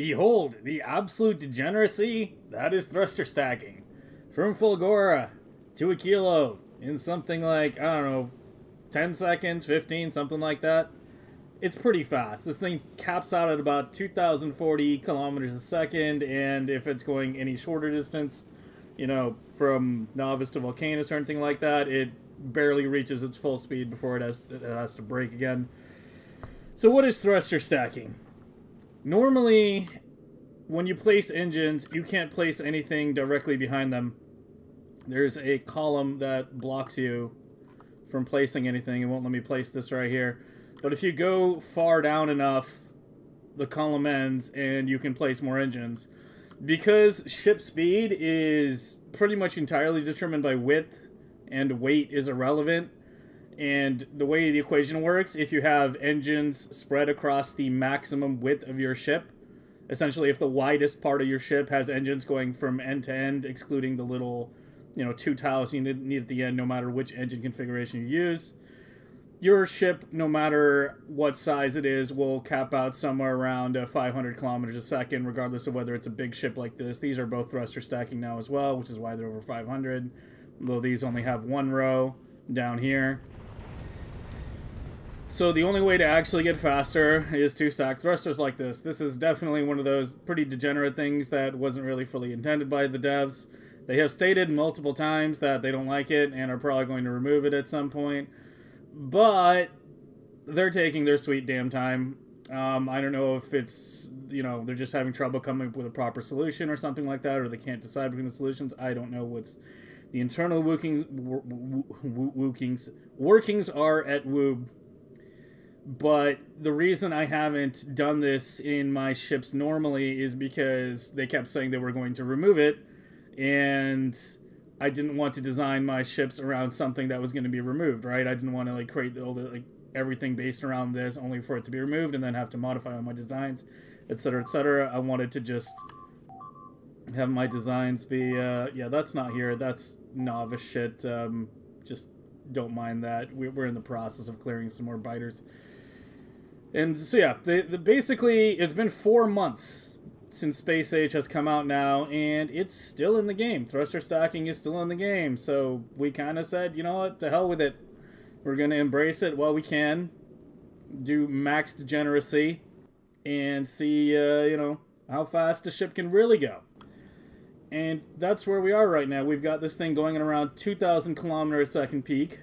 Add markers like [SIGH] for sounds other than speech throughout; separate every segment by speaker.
Speaker 1: Behold, the absolute degeneracy that is thruster stacking. From Fulgora to Aquilo in something like, I don't know, 10 seconds, 15, something like that. It's pretty fast. This thing caps out at about 2,040 kilometers a second, and if it's going any shorter distance, you know, from Nauvis to Vulcanus or anything like that, it barely reaches its full speed before it has, it has to break again. So what is thruster stacking? Normally, when you place engines, you can't place anything directly behind them. There's a column that blocks you from placing anything. It won't let me place this right here. But if you go far down enough, the column ends and you can place more engines. Because ship speed is pretty much entirely determined by width and weight is irrelevant, and the way the equation works, if you have engines spread across the maximum width of your ship, essentially if the widest part of your ship has engines going from end to end, excluding the little, you know, two tiles you need at the end, no matter which engine configuration you use, your ship, no matter what size it is, will cap out somewhere around uh, 500 kilometers a second, regardless of whether it's a big ship like this. These are both thruster stacking now as well, which is why they're over 500, though these only have one row down here. So the only way to actually get faster is to stack thrusters like this. This is definitely one of those pretty degenerate things that wasn't really fully intended by the devs. They have stated multiple times that they don't like it and are probably going to remove it at some point. But they're taking their sweet damn time. Um, I don't know if it's, you know, they're just having trouble coming up with a proper solution or something like that, or they can't decide between the solutions. I don't know what's the internal workings, workings, workings are at Wube but the reason I haven't done this in my ships normally is because they kept saying they were going to remove it, and I didn't want to design my ships around something that was going to be removed, right? I didn't want to like create all the like everything based around this only for it to be removed and then have to modify all my designs, etc., etc. I wanted to just have my designs be uh yeah that's not here that's Nauvis shit um just don't mind that we're in the process of clearing some more biters and so yeah, the, the, basically it's been four months since Space Age has come out now, and it's still in the game. Thruster stacking is still in the game, so we kind of said, you know what, to hell with it. We're gonna embrace it while we can, do max degeneracy, and see, uh, you know, how fast the ship can really go. And that's where we are right now. We've got this thing going at around 2,000 kilometer a second peak.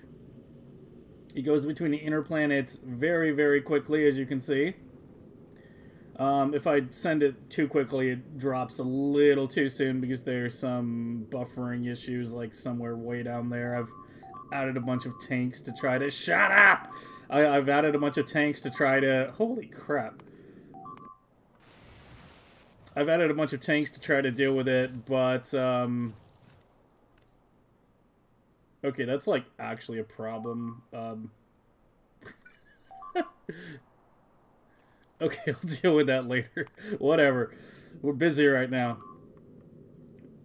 Speaker 1: He goes between the inner planets very, very quickly, as you can see. Um, if I send it too quickly, it drops a little too soon because there's some buffering issues, like somewhere way down there. I've added a bunch of tanks to try to... Shut up! I, I've added a bunch of tanks to try to... Holy crap. I've added a bunch of tanks to try to deal with it, but... Um, Okay, that's like actually a problem. Um, [LAUGHS] okay, I'll deal with that later. [LAUGHS] Whatever. We're busy right now.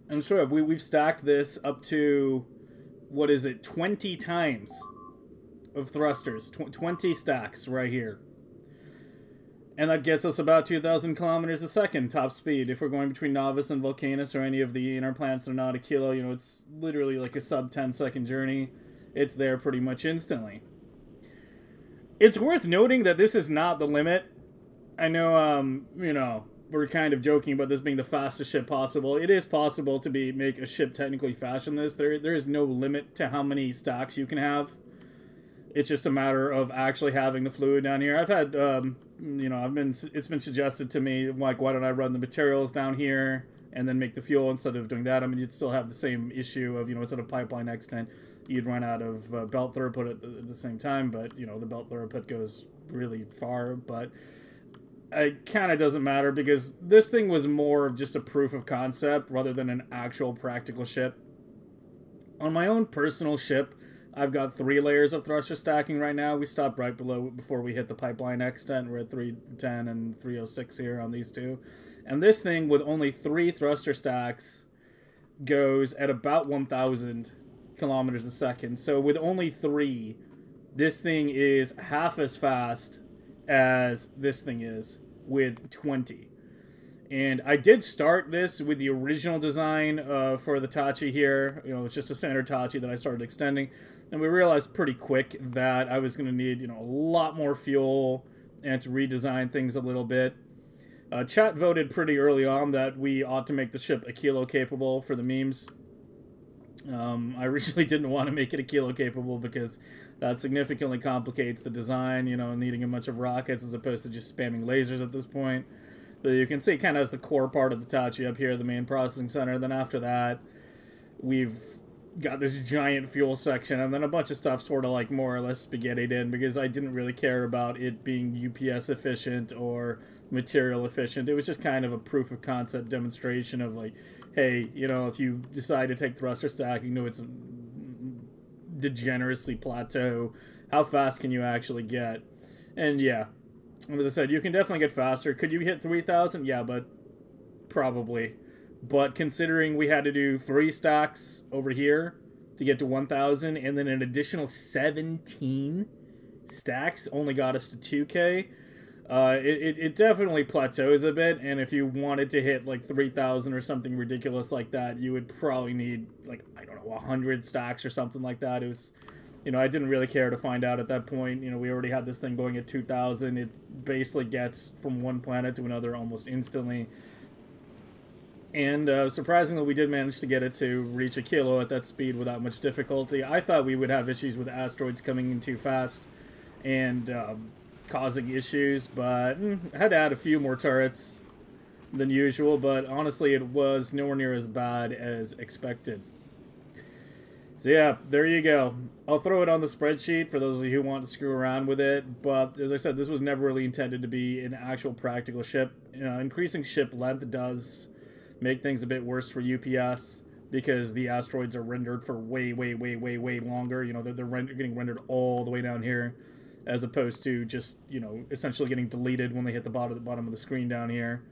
Speaker 1: I'm sure we, we've stacked this up to, what is it, 20 times of thrusters. Tw 20 stacks right here. And that gets us about 2,000 kilometers a second top speed. If we're going between Nauvis and Vulcanus or any of the inner planets that are not Aquilo, you know, it's literally like a sub 10 second journey. It's there pretty much instantly. It's worth noting that this is not the limit. I know, um, you know, we're kind of joking about this being the fastest ship possible. It is possible to be make a ship technically fast in this. There, there is no limit to how many stacks you can have. It's just a matter of actually having the fluid down here. I've had um, you know, I've been it's been suggested to me like why don't I run the materials down here and then make the fuel instead of doing that? I mean, you'd still have the same issue of you know instead of pipeline extent, you'd run out of uh, belt throughput at the, at the same time, but you know the belt throughput goes really far, but it kind of doesn't matter because this thing was more of just a proof of concept rather than an actual practical ship. On my own personal ship, I've got three layers of thruster stacking right now. We stopped right below before we hit the pipeline extent. We're at 310 and 306 here on these two. And this thing with only three thruster stacks goes at about 1,000 kilometers a second. So with only three, this thing is half as fast as this thing is with 20. And I did start this with the original design uh, for the Tachi here. You know, it's just a standard Tachi that I started extending. And we realized pretty quick that I was going to need, you know, a lot more fuel and to redesign things a little bit. Uh, chat voted pretty early on that we ought to make the ship Aquilo capable for the memes. Um, I [LAUGHS] originally didn't want to make it Aquilo capable because that significantly complicates the design, you know, needing a bunch of rockets as opposed to just spamming lasers at this point. But you can see kind of as the core part of the Tachi up here, the main processing center. Then after that, we've got this giant fuel section, and then a bunch of stuff sort of like more or less spaghettied in because I didn't really care about it being UPS efficient or material efficient. It was just kind of a proof of concept demonstration of like, hey, you know, if you decide to take thruster stacking to its degenerously plateau, how fast can you actually get? And yeah, as I said, you can definitely get faster. Could you hit 3,000? Yeah, but probably. But considering we had to do three stacks over here to get to 1,000, and then an additional 17 stacks only got us to 2k, uh, it, it, it, definitely plateaus a bit, and if you wanted to hit like 3,000 or something ridiculous like that, you would probably need, like, I don't know, 100 stacks or something like that. It was, you know, I didn't really care to find out at that point. You know, we already had this thing going at 2,000. It basically gets from one planet to another almost instantly. And uh, surprisingly, we did manage to get it to reach Aquilo at that speed without much difficulty. I thought we would have issues with asteroids coming in too fast and um, causing issues, but mm, had to add a few more turrets than usual, but honestly, it was nowhere near as bad as expected. So yeah, there you go. I'll throw it on the spreadsheet for those of you who want to screw around with it. But as I said, this was never really intended to be an actual practical ship. You know, increasing ship length does make things a bit worse for UPS because the asteroids are rendered for way, way, way, way, way longer. You know, they're, they're rend getting rendered all the way down here as opposed to just, you know, essentially getting deleted when they hit the bottom, the bottom of the screen down here.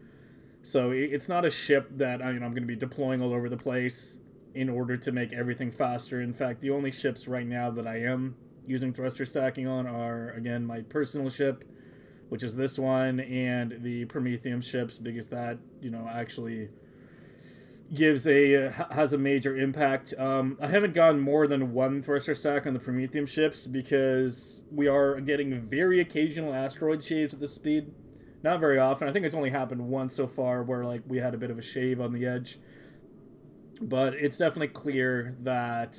Speaker 1: So it's not a ship that I mean, I'm going to be deploying all over the place in order to make everything faster. In fact, the only ships right now that I am using thruster stacking on are, again, my personal ship, which is this one, and the Promethium ships, because that, you know, actually gives a has a major impact. Um, I haven't gone more than one thruster stack on the Promethium ships because we are getting very occasional asteroid shaves at this speed. Not very often. I think it's only happened once so far where like we had a bit of a shave on the edge. But it's definitely clear that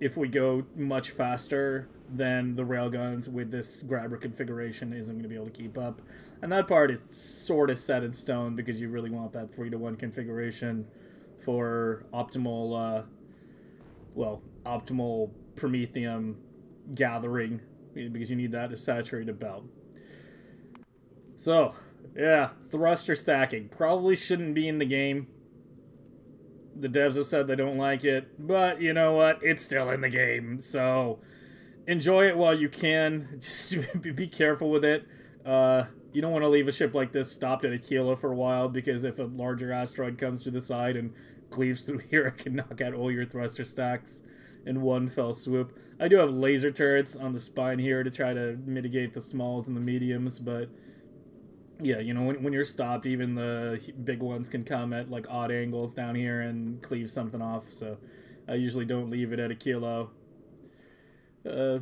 Speaker 1: if we go much faster, then the railguns with this grabber configuration isn't going to be able to keep up. And that part is sort of set in stone because you really want that 3 to 1 configuration for optimal, uh, well, optimal Promethium gathering because you need that to saturate a belt. So, yeah, thruster stacking. Probably shouldn't be in the game the devs have said they don't like it, but you know what? It's still in the game, so enjoy it while you can. [LAUGHS] Just be careful with it. Uh, you don't want to leave a ship like this stopped at Aquilo for a while because if a larger asteroid comes to the side and cleaves through [LAUGHS] here, it can knock out all your thruster stacks in one fell swoop. I do have laser turrets on the spine here to try to mitigate the smalls and the mediums, but yeah, you know, when, when you're stopped, even the big ones can come at like odd angles down here and cleave something off. So I usually don't leave it at Aquilo. Uh,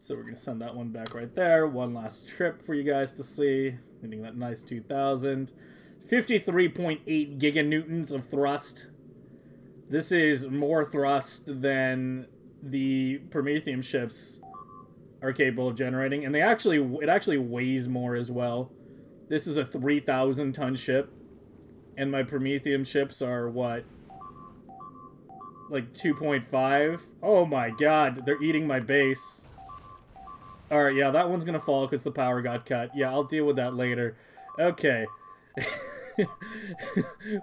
Speaker 1: so we're going to send that one back right there. One last trip for you guys to see. Getting that nice 2000. 53.8 giganewtons of thrust. This is more thrust than the Promethium ships are capable of generating. And they actually, it actually weighs more as well. This is a 3,000 ton ship. And my Promethium ships are what? Like 2.5? Oh my god, they're eating my base. Alright, yeah, that one's gonna fall because the power got cut. Yeah, I'll deal with that later. Okay. [LAUGHS]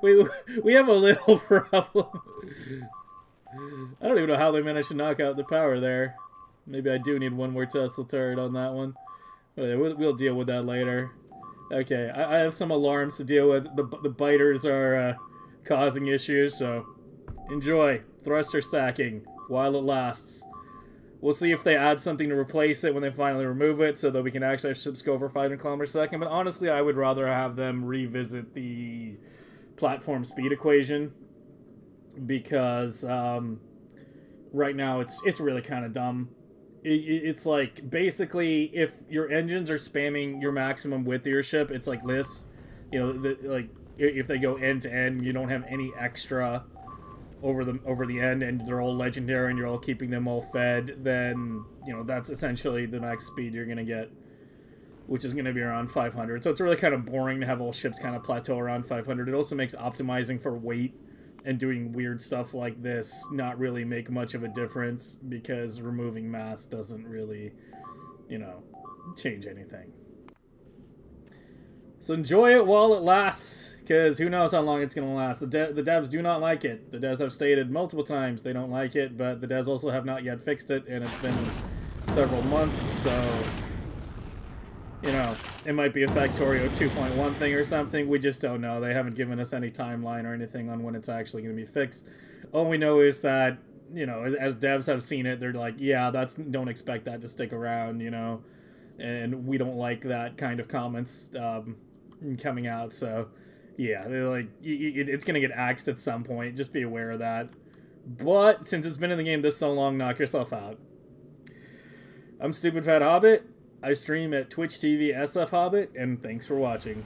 Speaker 1: we, we have a little [LAUGHS] problem. I don't even know how they managed to knock out the power there. Maybe I do need one more Tesla turret on that one. We'll deal with that later. Okay, I, I, have some alarms to deal with. The, the biters are uh, causing issues, so enjoy thruster stacking while it lasts. We'll see if they add something to replace it when they finally remove it, so that we can actually have ships go over 500 kilometers a second. But honestly, I would rather have them revisit the platform speed equation because um, right now it's it's really kind of dumb. It, it's like basically if your engines are spamming your maximum width of your ship, it's like this. You know, the, like if they go end to end, you don't have any extra over the over the end, and they're all legendary, and you're all keeping them all fed. Then you know that's essentially the max speed you're gonna get which is to be around 500. So it's really kind of boring to have all ships kind of plateau around 500. It also makes optimizing for weight and doing weird stuff like this not really make much of a difference because removing mass doesn't really, you know, change anything. So enjoy it while it lasts, because who knows how long it's going to last. The, de the devs do not like it. The devs have stated multiple times they don't like it, but the devs also have not yet fixed it, and it's been several months, so you know, it might be a Factorio 2.1 thing or something. We just don't know. They haven't given us any timeline or anything on when it's actually going to be fixed. All we know is that, you know, as, devs have seen it, they're like, yeah, that's don't expect that to stick around, you know, and we don't like that kind of comments um, coming out. So, yeah, they're like, it's going to get axed at some point. Just be aware of that. But since it's been in the game this so long, knock yourself out. I'm Stupid Fat Hobbit. I stream at Twitch TV SF Hobbit, and thanks for watching.